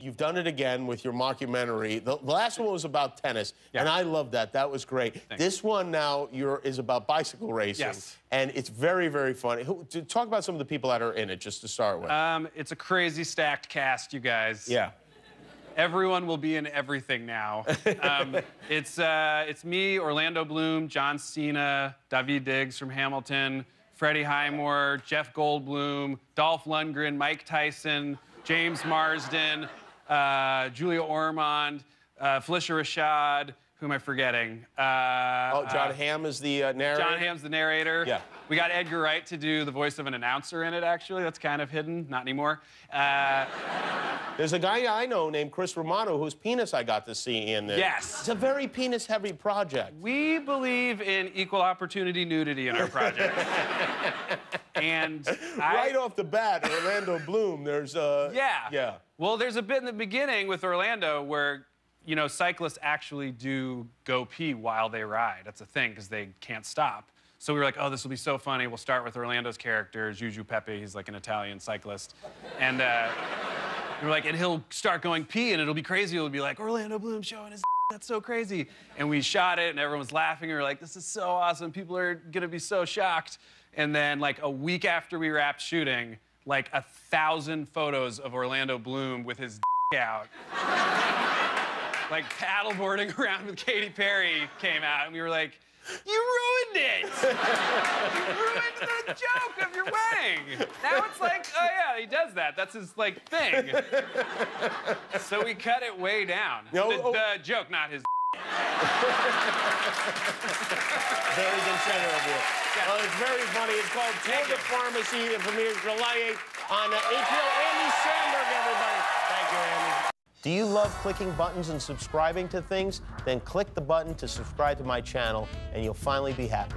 You've done it again with your mockumentary. The, the last one was about tennis, and I love that. That was great. This one now is about bicycle racing, Yes. and it's very, very funny. Talk about some of the people that are in it, just to start with. Um, it's a crazy stacked cast, you guys. yeah. Everyone will be in everything now. Um, it's uh, it's me, Orlando Bloom, John Cena, Daveed Diggs from Hamilton, Freddie Highmore, Jeff Goldblum, Dolph Lundgren, Mike Tyson, James Marsden, uh, Julia Ormond, uh, Phylicia Rashad. Who am I forgetting? Uh, Oh, Jon uh, Hamm is the uh, narrator. Jon Hamm's the narrator. Yeah. We got Edgar Wright to do the voice of an announcer in it, actually. That's kind of hidden. Not anymore. There's a guy I know named Chris Romano whose penis I got to see in there. Yes. It's a very penis-heavy project. we believe in equal opportunity nudity in our project. and I, right off the bat, Orlando Bloom. There's uh. Yeah. Yeah. Well, there's a bit in the beginning with Orlando where, you know, cyclists actually do go pee while they ride. That's a thing because they can't stop. So we were like, oh, this will be so funny. We'll start with Orlando's character, Juju Peppi. He's like an Italian cyclist. And uh, we were like, and he'll start going pee and it'll be crazy. It'll be like, Orlando Bloom showing his that's so crazy. And we shot it and everyone was laughing. We were like, this is so awesome. People are gonna be so shocked. And then like a week after we wrapped shooting, like a thousand photos of Orlando Bloom with his out. like paddleboarding around with Katy Perry came out, and we were like, "You ruined it! you ruined the joke of your wedding." Now it's like, oh he does that. That's his like thing. so we cut it way down. No, the, oh. the joke, not his. Very considerate of you. Well, it's very funny. It's called Tour de Pharmacy. It premieres July 8th on uh, HBO. Andy Samberg, everybody. Thank you, Andy. Do you love clicking buttons and subscribing to things? Then click the button to subscribe to my channel, and you'll finally be happy.